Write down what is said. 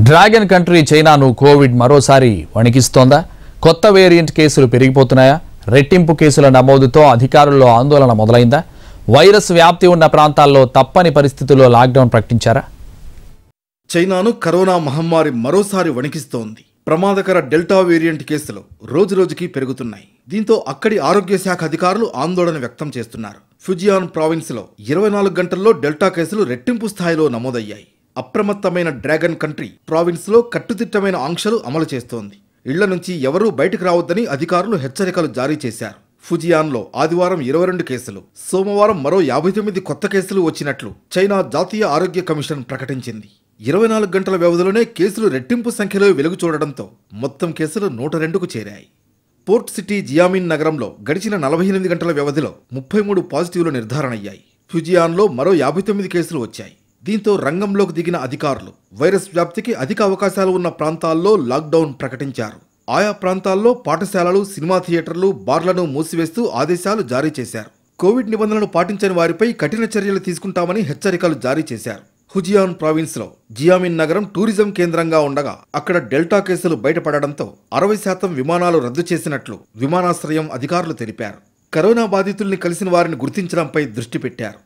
Dragon country చైనాను Covid మరోసారి వణికిస్తోందా? కొత్త వేరియంట్ కేసులు పెరిగిపోతున్నాయా? రెట్టింపు కేసుల నమోదుతో అధికారుల్లో ఆందోళన మొదలైందా? వైరస్ వ్యాప్తి ఉన్న ప్రాంతాల్లో తప్పని పరిస్థితుల్లో లాక్డౌన్ ప్రకటించారా? చైనాను కరోనా మహమ్మారి మరోసారి వణికిస్తోంది. ప్రమాదకర డెల్టా వేరియంట్ కేసులు రోజురోజుకి పెరుగుతున్నాయి. దీంతో అక్కడి ఆరోగ్య శాఖ అధికారులు ఆందోళన వ్యక్తం చేస్తున్నారు. ఫుజియాన్ ప్రావిన్స్లో ఇరవై నాలుగు గంటల్లో డెల్టా కేసులు రెట్టింపు స్థాయిలో నమోదయ్యాయి. అప్రమత్తమైన డ్రాగన్ కంట్రీ ప్రావిన్స్లో కట్టుదిట్టమైన ఆంక్షలు అమలు చేస్తోంది. ఇళ్ళ నుంచి ఎవరూ బయటకు రావద్దని అధికారులు హెచ్చరికలు జారీ చేశారు. ఫుజియాన్లో ఆదివారం ఇరవై రెండు కేసులు సోమవారం మరో యాభై తొమ్మిది కొత్త కేసులు వచ్చినట్లు చైనా జాతీయ ఆరోగ్య కమిషన్ ప్రకటించింది. ఇరవై నాలుగు గంటల వ్యవధిలోనే కేసులు రెట్టింపు సంఖ్యలో వెలుగు చూడడంతో మొత్తం కేసులు నూట రెండుకు చేరాయి. పోర్ట్ సిటీ జియామిన్ నగరంలో గడిచిన నలభై ఎనిమిది గంటల వ్యవధిలో ముప్పై మూడు పాజిటివ్లు నిర్ధారణ అయ్యాయి ఫ్యుజియాన్లో మరో యాభై తొమ్మిది కేసులు వచ్చాయి. దీంతో రంగంలోకి దిగిన అధికారులు వైరస్ వ్యాప్తికి అధిక అవకాశాలు ఉన్న ప్రాంతాల్లో లాక్డౌన్ ప్రకటించారు. ఆయా ప్రాంతాల్లో పాఠశాలలు సినిమా థియేటర్లు బార్లను మూసివేస్తూ ఆదేశాలు జారీ చేశారు. కోవిడ్ నిబంధనలు పాటించని వారిపై కఠిన చర్యలు తీసుకుంటామని హెచ్చరికలు జారీ చేశారు. హుజియాన్ ప్రావిన్స్లో జియామిన్ నగరం టూరిజం కేంద్రంగా ఉండగా అక్కడ డెల్టా కేసులు బయటపడడంతో అరవై శాతం విమానాలు రద్దు చేసినట్లు విమానాశ్రయం అధికారులు తెలిపారు. కరోనా బాధితుల్ని కలిసిన వారిని గుర్తించడంపై దృష్టి పెట్టారు.